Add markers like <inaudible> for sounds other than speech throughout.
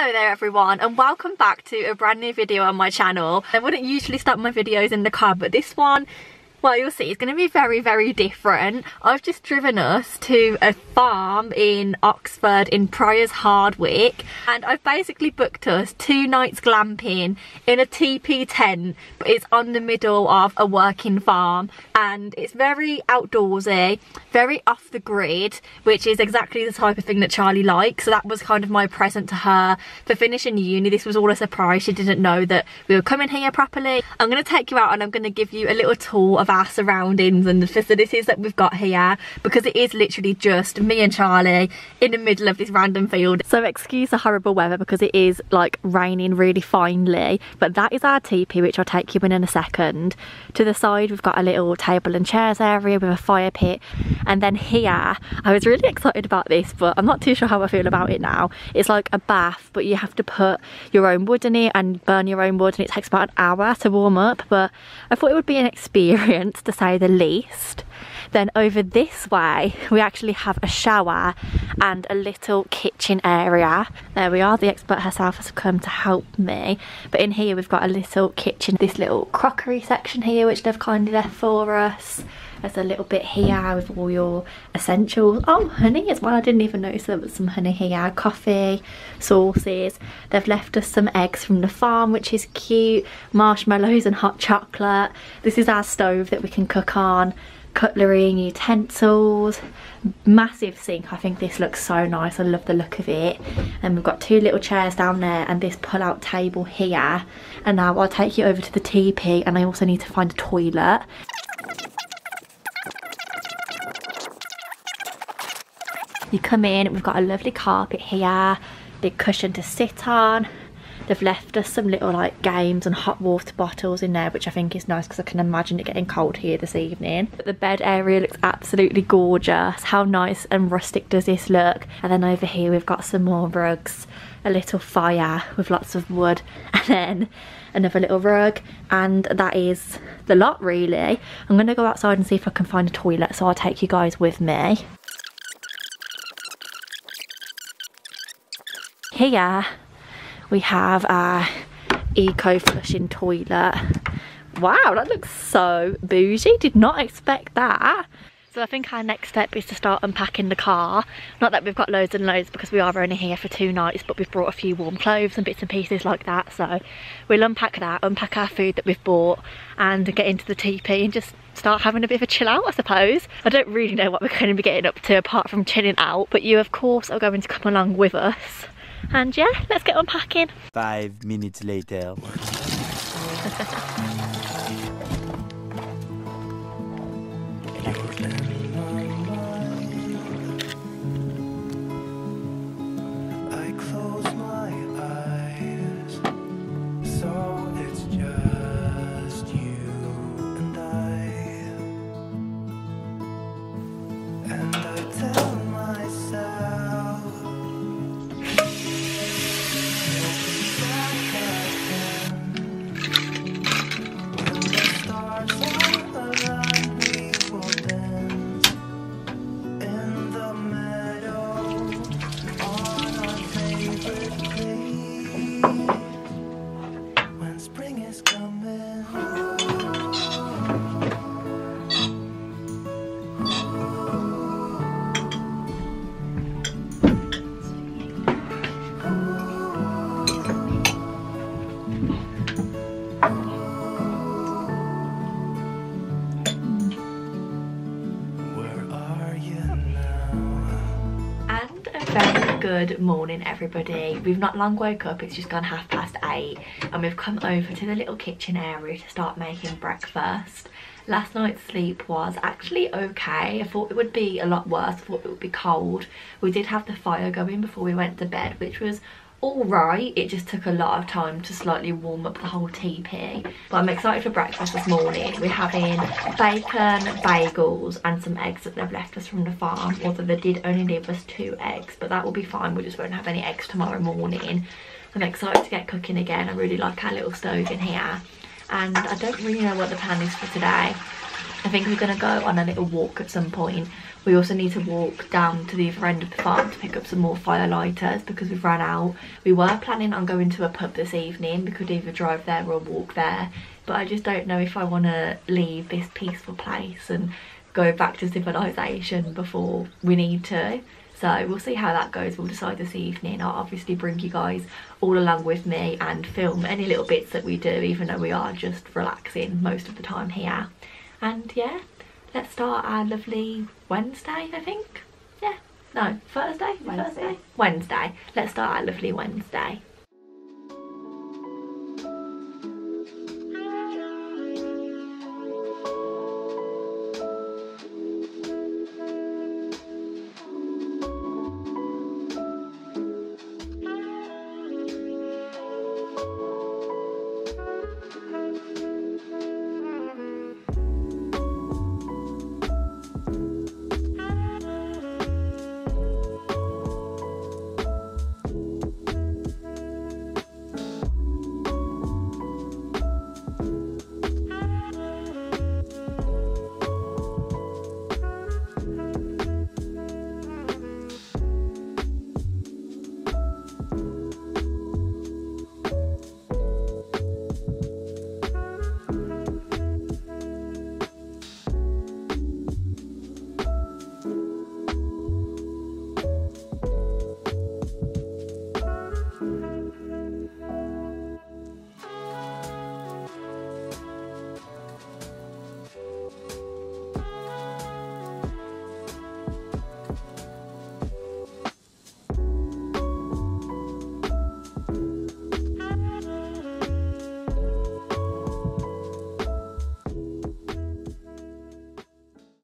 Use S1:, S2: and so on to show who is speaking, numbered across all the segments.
S1: Hello there everyone and welcome back to a brand new video on my channel. I wouldn't usually start my videos in the car but this one well you'll see it's going to be very very different. I've just driven us to a farm in oxford in priors hardwick and i've basically booked us two nights glamping in a teepee tent but it's on the middle of a working farm and it's very outdoorsy very off the grid which is exactly the type of thing that Charley likes. So that was kind of my present to her for finishing uni. This was all a surprise. She didn't know that we were coming here properly. I'm going to take you out and i'm going to give you a little tour of of our surroundings and the facilities that we've got here because it is literally just me and Charley in the middle of this random field. So excuse the horrible weather because it is like raining really finely but that is our teepee which I'll take you in in a second. To the side we've got a little table and chairs area with a fire pit and then here I was really excited about this but I'm not too sure how I feel about it now. It's like a bath but you have to put your own wood in it and burn your own wood and it takes about an hour to warm up but I thought it would be an experience experience to say the least. Then over this way, we actually have a shower and a little kitchen area. There we are, the expert herself has come to help me. But in here we've got a little kitchen, this little crockery section here which they've kindly left for us. There's a little bit here with all your essentials. Oh, honey as well. I didn't even notice there was some honey here. Coffee, sauces. They've left us some eggs from the farm, which is cute. Marshmallows and hot chocolate. This is our stove that we can cook on. Cutlery and utensils. Massive sink. I think this looks so nice. I love the look of it. And we've got two little chairs down there and this pull-out table here. And now I'll take you over to the teepee and I also need to find a toilet. You come in, we've got a lovely carpet here, big cushion to sit on. They've left us some little like games and hot water bottles in there, which I think is nice because I can imagine it getting cold here this evening. But the bed area looks absolutely gorgeous. How nice and rustic does this look? And then over here we've got some more rugs, a little fire with lots of wood, <laughs> and then another little rug and that is the lot really i'm gonna go outside and see if i can find a toilet so i'll take you guys with me Here we have our eco flushing toilet. Wow, that looks so bougie. Did not expect that. So I think our next step is to start unpacking the car. Not that we've got loads and loads because we are only here for two nights, but we've brought a few warm clothes and bits and pieces like that. So we'll unpack that, unpack our food that we've bought and get into the teepee and just start having a bit of a chill out, I suppose. I don't really know what we're going to be getting up to apart from chilling out, but you of course are going to come along with us. And yeah, let's get unpacking.
S2: Five minutes later. <laughs>
S1: good morning everybody. We've not long woke up it's just gone half past eight and we've come over to the little kitchen area to start making breakfast. Last night's sleep was actually okay. I thought it would be a lot worse i thought it would be cold. We did have the fire going before we went to bed which was all right it just took a lot of time to slightly warm up the whole teepee but i'm excited for breakfast this morning. We're having bacon bagels and some eggs that they've left us from the farm although they did only leave us two eggs but that will be fine. We just won't have any eggs tomorrow morning. I'm excited to get cooking again. I really like our little stove in here and i don't really know what the plan is for today I think we're going to go on a little walk at some point. We also need to walk down to the other end of the farm to pick up some more firelighters because we've run out. We were planning on going to a pub this evening. We could either drive there or walk there. But I just don't know if I want to leave this peaceful place and go back to civilization before we need to. So we'll see how that goes. We'll decide this evening. I'll obviously bring you guys all along with me and film any little bits that we do, even though we are just relaxing most of the time here. And yeah, let's start our lovely Wednesday, I think. Yeah, no, Thursday?
S3: Wednesday.
S1: Thursday? Wednesday. Let's start our lovely Wednesday.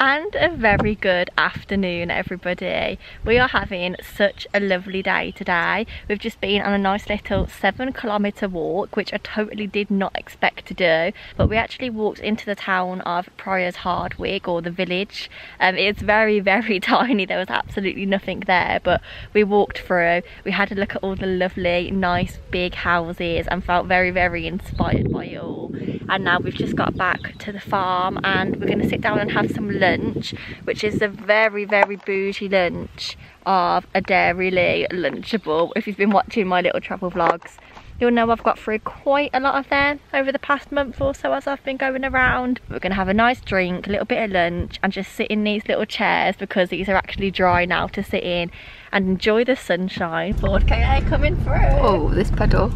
S1: And a very good afternoon everybody. We are having such a lovely day today. We've just been on a nice little seven kilometer walk which I totally did not expect to do but we actually walked into the town of Priors Hardwick or the village. Um, it's very very <laughs> tiny. There was absolutely nothing there but we walked through. We had a look at all the lovely nice big houses and felt very very inspired by it all and now we've just got back to the farm and we're going to sit down and have some lunch which is a very very bougie lunch of a Dairylea lunchable if you've been watching my little travel vlogs you'll know I've got through quite a lot of them over the past month or so as I've been going around. We're going to have a nice drink, a little bit of lunch and just sit in these little chairs because these are actually dry now to sit in and enjoy the sunshine. Ford KA coming through.
S3: Oh, this puddle.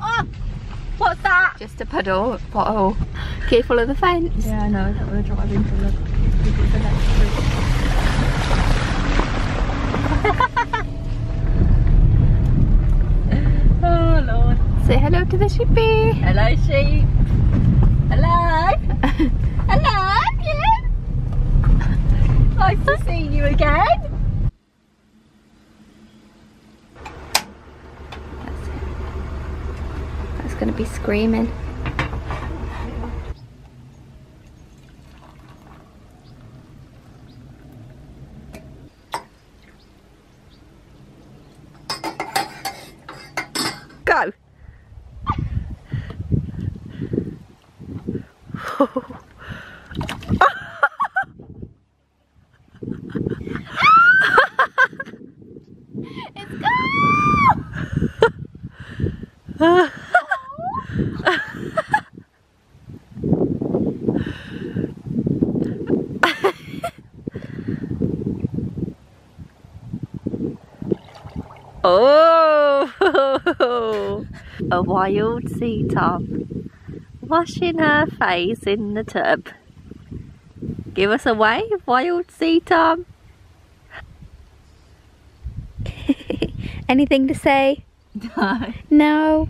S1: Oh, what's that?
S3: Just a puddle. Pothole. Careful of the fence.
S1: Yeah, I know. I don't want to drive into the, into the next oh Lord.
S3: Say hello to the sheepy.
S1: Hello sheep. Hello. <laughs> Hello. Yeah. nice to see you again.
S3: That's gonna be screaming.
S1: Go. <laughs> Oh. Oh, <laughs> a wild sea tom washing her face in the tub. Give us a wave, wild sea tom. <laughs>
S3: Anything to say? <laughs>
S1: No.
S3: No.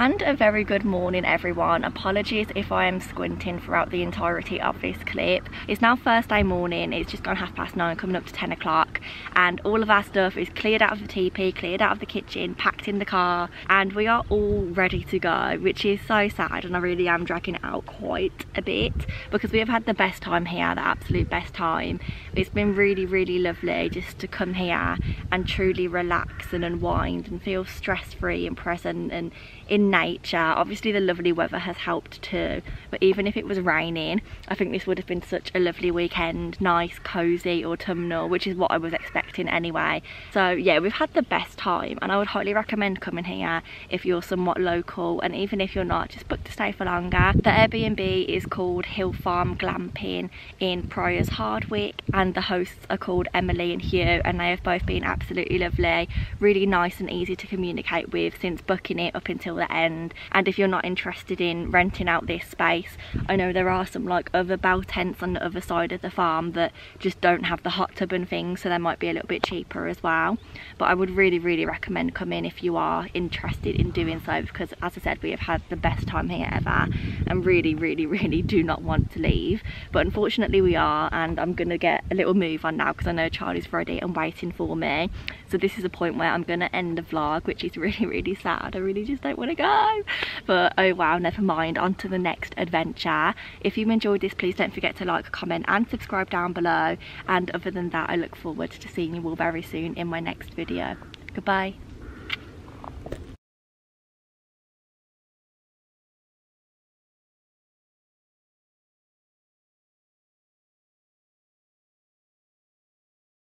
S1: And a very good morning everyone. Apologies if i am squinting throughout the entirety of this clip. It's now thursday morning. It's just gone half past nine coming up to 10 o'clock. And all of our stuff is cleared out of the teepee cleared out of the kitchen packed in the car. And we are all ready to go which is so sad. And i really am dragging it out quite a bit because we have had the best time here the absolute best time. It's been really really lovely just to come here and truly relax and unwind and feel stress free and present and in nature. Obviously the lovely weather has helped too but even if it was raining I think this would have been such a lovely weekend nice cozy autumnal which is what I was expecting anyway. So yeah we've had the best time and I would highly recommend coming here if you're somewhat local and even if you're not just book to stay for longer. The Airbnb is called Hill Farm Glamping in Priors Hardwick and the hosts are called Emily and Hugh and they have both been absolutely lovely. Really nice and easy to communicate with since booking it up until the end. And if you're not interested in renting out this space I know there are some like other bell tents on the other side of the farm that just don't have the hot tub and things so they might be a little bit cheaper as well. But I would really really recommend coming if you are interested in doing so because as I said we have had the best time here ever and really really <laughs> really do not want to leave. But unfortunately we are and I'm gonna get a little move on now because I know Charley's ready and waiting for me so this is a point where I'm gonna end the vlog which is really really sad. I really just don't want to go. But oh wow never mind. On to the next adventure. If you enjoyed this please don't forget to like comment and subscribe down below. And other than that I look forward to seeing you all very soon in my next video. Goodbye